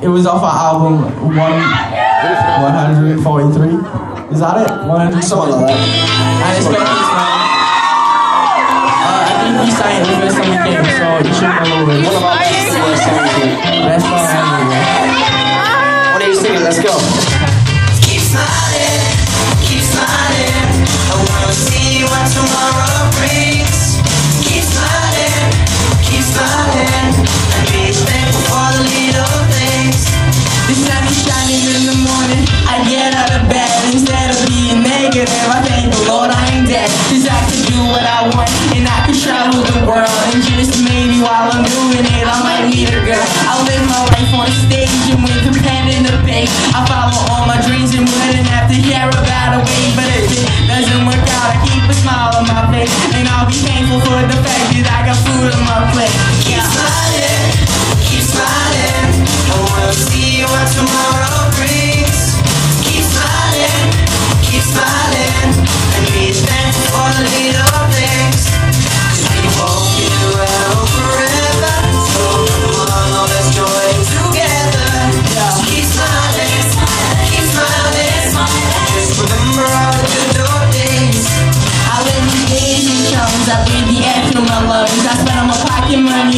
It was off our album one, 143. Is that it? 100 Something like that. Got this man. Uh, I think he so you should. What about. What are you singing? Let's go. Keep smiling, keep smiling. I wanna see what tomorrow brings. While I'm doing it, I might meet a girl. I live my life on stage and with a pen and a paper. I follow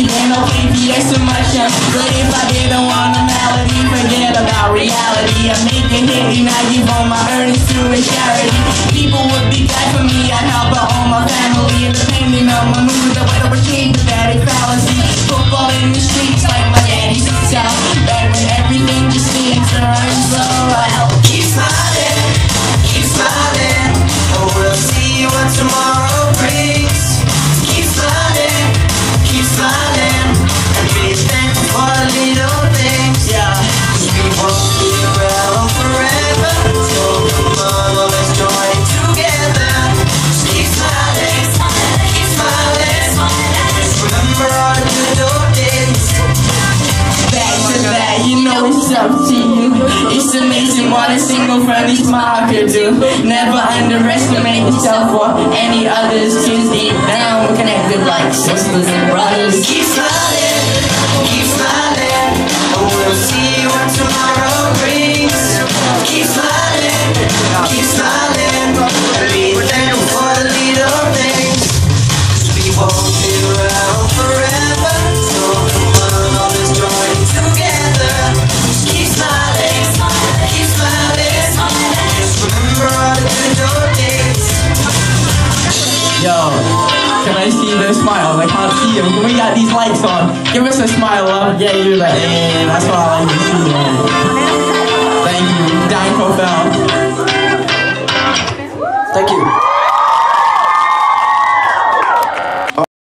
then I'll pay the extra much. But if I didn't want a melody, forget about reality. I make a hit and I give all my earnings to a charity. What a single friendly smile could do. Never underestimate yourself or any others, deep down connected like sisters and brothers. Keep smiling, Yo, can I see the smiles? I can't see them. We got these lights on. Give us a smile, love. Yeah, you're like, eh, that's what I like to see, man. Thank you. Danko Fell.